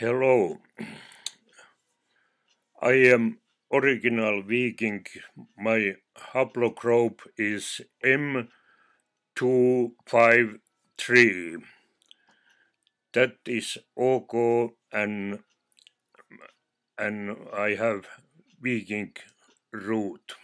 Hello, I am original Viking. My haplogroup is M253. That is OK and and I have Viking root.